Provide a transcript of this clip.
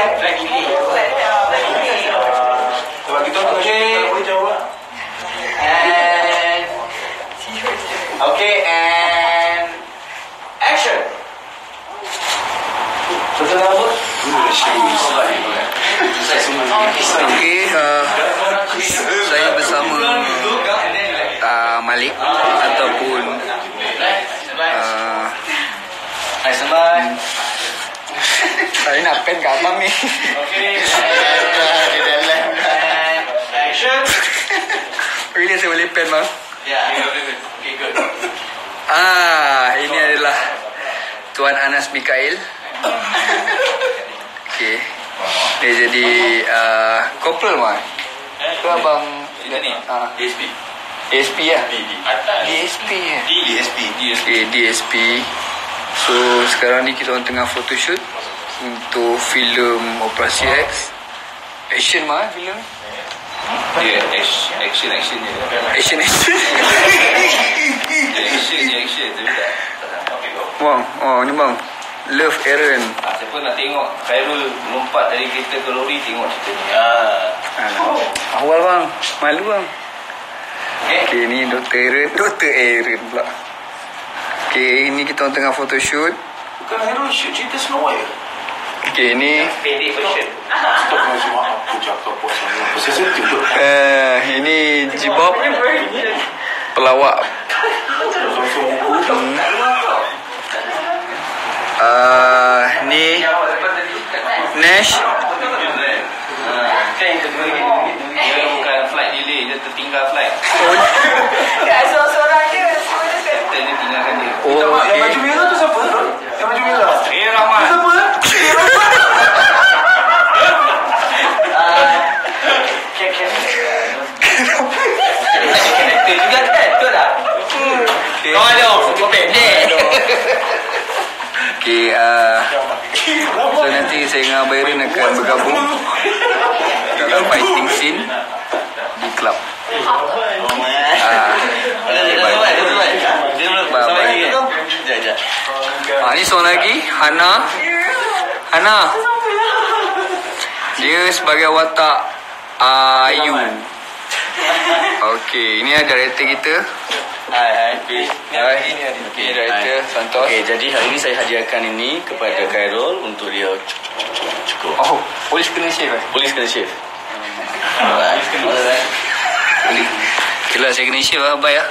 flag, flag lily. Sebab kita tengah shoot, boleh jawab. And okay, and action. Betul apa? Okey, uh, saya bersama uh, Malik ataupun uh, Hai Seman. Saya nak pen kat abang ni. Okay, action. Really saya boleh pen bang. Okay, good. Ah, ini adalah Tuan Anas Mikael. Okey. Dia jadi uh, corporal mah. Ke abang Ini ni. Ah, DSP. ASP. DSP ya. DSP. DSP. Okay, DSP. So sekarang ni kita orang tengah photoshoot untuk filem Operasi X. Action mah eh, filem. Dia action, action, action je. Action action. Action je, action. Tapi tak. Bang, oh ni bang. Love Aaron. Ah, siapa nak tengok Khairul lompat dari kereta ke lori tengok cerita ni. Ah. Alah. Awal bang, malu bang. Okay. Okay, ni Dr. Aaron. Dr. Aaron pula. Okay, ini kita tengah photoshoot. Bukan Hairul shoot cerita Snow White Okay, ni Pendek version. Stop macam mana aku cakap puas sangat. Pasal saya tiba. uh, ini Jibob pelawak buku. uh, ni Nash Dia bukan flight delay, dia tertinggal flight. Kat seorang-seorang je Semua dia kata Kapten dia tinggalkan dia. oh Yang okay. baju merah tu siapa? Yang baju merah. Eh, Rahman. Siapa? Karakter juga kan? Betul tak? Okay. Kau ada foto pendek. Okay, uh, so nanti saya dengan Abang akan bergabung dalam fighting scene di club. Ah, ah, ni seorang lagi, Hana. Hana. Dia sebagai watak Ayu. Okey, ini ada director kita. Hai, hai. Hai, ini director Santos. Okey, jadi hari ini saya hadiahkan ini kepada Khairul untuk dia cukup. Oh, polis kena shave eh? Polis kena shave. Alright. Alright. Okay lah, saya kena shave lah, bye lah.